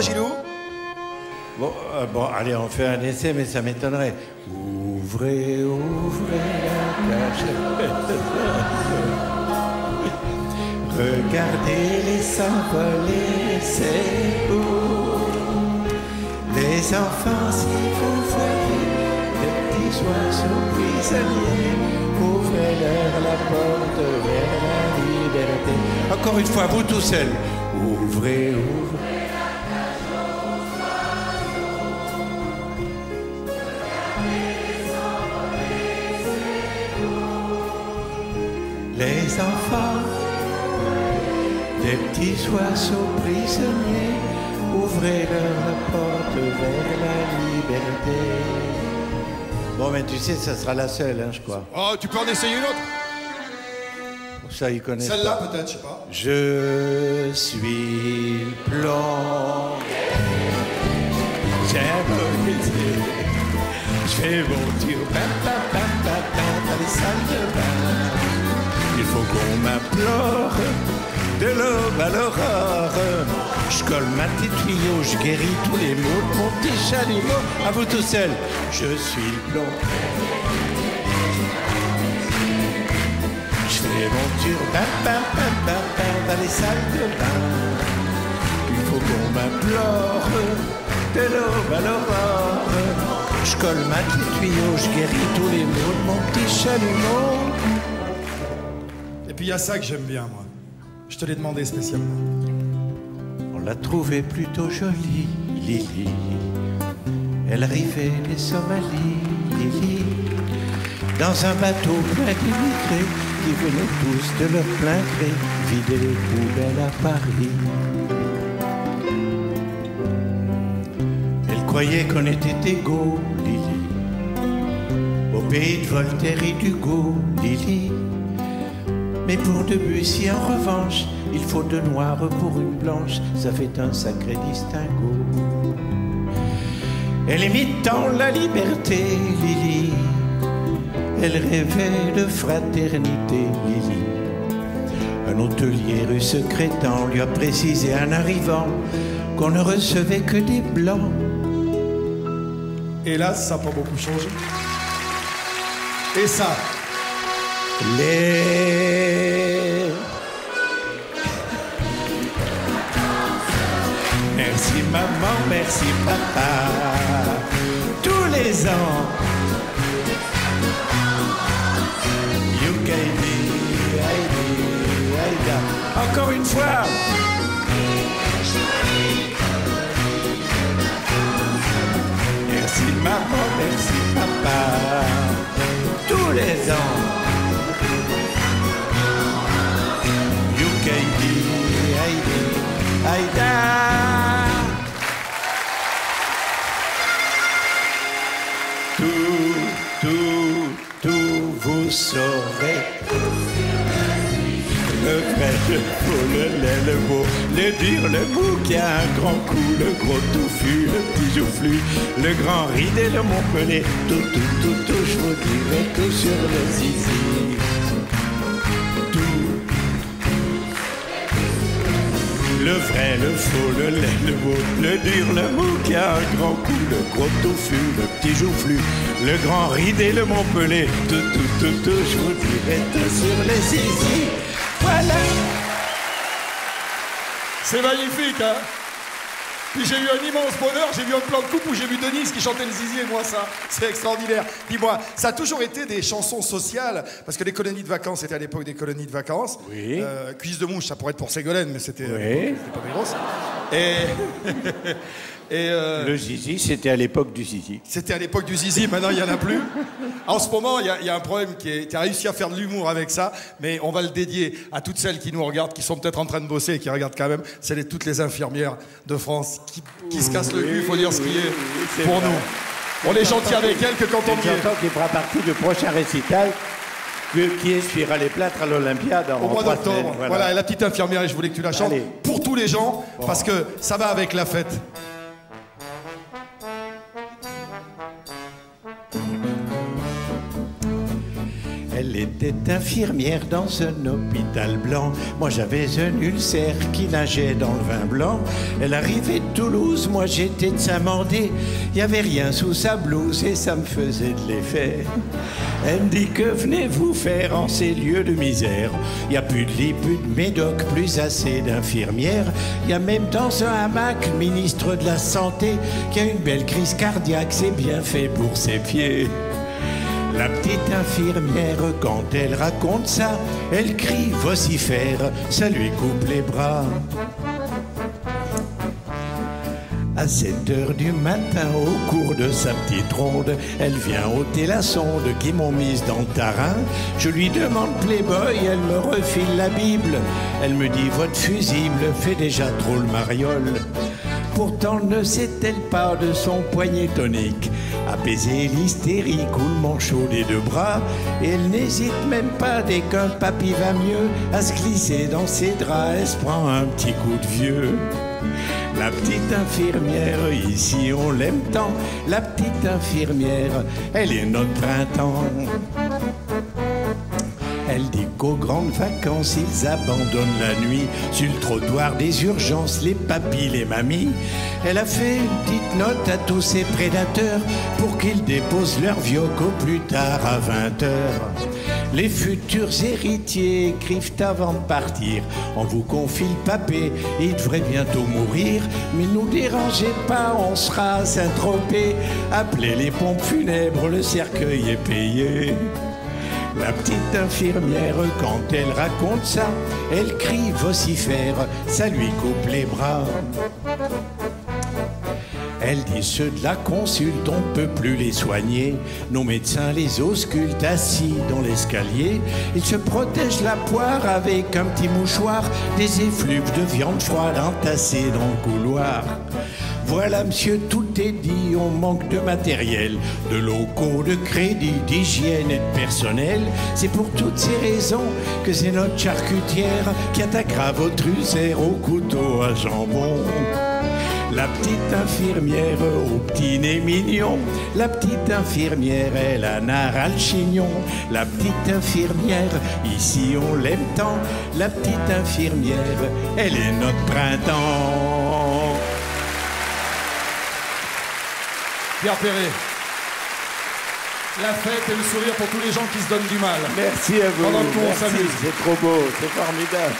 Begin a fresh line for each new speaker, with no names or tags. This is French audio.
Gilou
Bon, euh, bon, allez, on fait un essai, mais ça m'étonnerait. Ouvrez, ouvrez la cage. Regardez les s'envoler, c'est beau. Les enfants, si vous voyez les petits oiseaux prisonniers, ouvrez-leur la porte vers la liberté. Encore une fois, vous tout seul. Ouvrez, ouvrez. Des petits oiseaux prisonniers, ouvrez-leur la porte vers la liberté. Bon, mais tu sais, ça sera la seule, hein, je crois.
Oh, tu peux en essayer une autre
Ça, ils connaissent
Celle-là, peut-être, je sais pas.
Je suis plomb. J'aime l'été. Je fais mon pam, dans les salles de bain. Il faut qu'on m'implore de l'aube à l'aurore. Je colle ma petite tuyau, je guéris tous les maux de mon petit chalumeau. À vous tout seul, je suis le plomb. Je fais mon tour, pam, pam, pam, pam, pam, dans les salles de bain. Il faut qu'on m'implore de l'aube à l'aurore. Je colle ma petite tuyau, je guéris tous les maux de mon petit chalumeau.
Et puis il y a ça que j'aime bien, moi. Je te l'ai demandé spécialement.
On l'a trouvée plutôt jolie, Lily. Elle arrivait des Somalies, Lily. Dans un bateau plein d'immigrés qui venaient tous de leur plein gré vider les poubelles à Paris. Elle croyait qu'on était égaux, Lily. Au pays de Voltaire et d'Hugo, Lily. Mais pour Debussy, en revanche, il faut deux noirs pour une blanche, ça fait un sacré distinguo. Elle imitant la liberté, Lily. Elle rêvait de fraternité, Lily. Un hôtelier rue secrétant lui a précisé en arrivant qu'on ne recevait que des blancs.
Hélas, ça n'a pas beaucoup changé. Et ça,
Les. Merci maman, merci papa. Tous les ans. Yukaidi, Aïdi, Aïda. Encore une fois. Merci maman, merci papa. Tous les ans. Yukaidi, Le vrai, le faux, le laid, le beau, le dur, le mou qui a un grand coup, le gros touffu, le petit joufflu, le grand ridé, le montpellier, tout, tout, tout, tout, je vous dirai tout sur le zizi. Le vrai, le faux, le laid, le beau, le dur, le mou qui a un grand coup, le gros touffu, le petit joufflu, le grand ridé, le montpellier, tout, tout, tout, tout, je vous dirai sur les zizi. Voilà.
c'est magnifique, hein? Puis j'ai eu un immense bonheur, j'ai vu un plan de coupe où j'ai vu Denise qui chantait le zizi et moi ça. C'est extraordinaire. Dis-moi, ça a toujours été des chansons sociales, parce que les colonies de vacances, c'était à l'époque des colonies de vacances.
Oui.
Euh, Cuisse de mouche, ça pourrait être pour Ségolène, mais c'était
Oui.
c'était pas des grosses. Et, et euh,
Le zizi, c'était à l'époque du zizi.
C'était à l'époque du zizi, maintenant il n'y en a plus. En ce moment, il y, a- y a un problème qui est. Tu as réussi à faire de l'humour avec ça, mais on va le dédier à toutes celles qui nous regardent, qui sont peut-être en train de bosser et qui regardent quand même. C'est les- toutes les infirmières de France qui, qui se cassent le cul, il faut dire ce qui est pour nous. On est gentil avec elles que quand on y est.
j'entends qu'il fera partie du prochain récital qui essuiera les plâtres à l'Olympia dans
Au mois d'octobre. Voilà. la petite infirmière, et je voulais que tu la chantes
Allez.
pour tous les gens, parce que ça va avec la fête.
Elle était infirmière dans un hôpital blanc. Moi j'avais un ulcère qui nageait dans le vin blanc. Elle arrivait de Toulouse, moi j'étais de Saint-Mandé. Y avait rien sous sa blouse et ça me faisait de l'effet. Elle me dit que venez-vous faire en ces lieux de misère? Y a plus de lit, plus de médoc, plus assez d'infirmières. Y a même dans un hamac le ministre de la Santé qui a une belle crise cardiaque, c'est bien fait pour ses pieds. La petite infirmière, quand elle raconte ça, elle crie vocifère, ça lui coupe les bras. À 7 heures du matin, au cours de sa petite ronde, elle vient ôter la sonde qui m'ont mise dans le tarin. Je lui demande Playboy, elle me refile la Bible. Elle me dit Votre fusible fait déjà trop le mariole. Pourtant ne sait-elle pas de son poignet tonique apaiser l'hystérique ou le manchot des deux bras elle n'hésite même pas dès qu'un papy va mieux à se glisser dans ses draps, elle se prend un petit coup de vieux. La petite infirmière, ici on l'aime tant. La petite infirmière, elle est notre printemps. Qu'aux grandes vacances, ils abandonnent la nuit sur le trottoir des urgences, les papis, les mamies. Elle a fait une petite note à tous ses prédateurs pour qu'ils déposent leur vioque au plus tard à 20 heures. Les futurs héritiers écrivent avant de partir. On vous confie le papé, il devrait bientôt mourir. Mais nous dérangez pas, on sera à Saint-Tropez. Appelez les pompes funèbres, le cercueil est payé. La petite infirmière, quand elle raconte ça, elle crie vocifère, ça lui coupe les bras. Elle dit ceux de la consulte, on peut plus les soigner. Nos médecins les auscultent assis dans l'escalier. Ils se protègent la poire avec un petit mouchoir, des effluves de viande froide entassés dans le couloir. Voilà, monsieur, tout est dit, on manque de matériel, de locaux, de crédit, d'hygiène et de personnel. C'est pour toutes ces raisons que c'est notre charcutière qui attaquera votre ulcère au couteau à jambon. La petite infirmière au petit nez mignon, la petite infirmière, elle a narral chignon. La petite infirmière, ici on l'aime tant. La petite infirmière, elle est notre printemps.
Pierre Perret. La fête et le sourire pour tous les gens qui se donnent du mal.
Merci à vous.
Pendant qu'on
Merci,
s'amuse.
C'est trop beau, c'est formidable.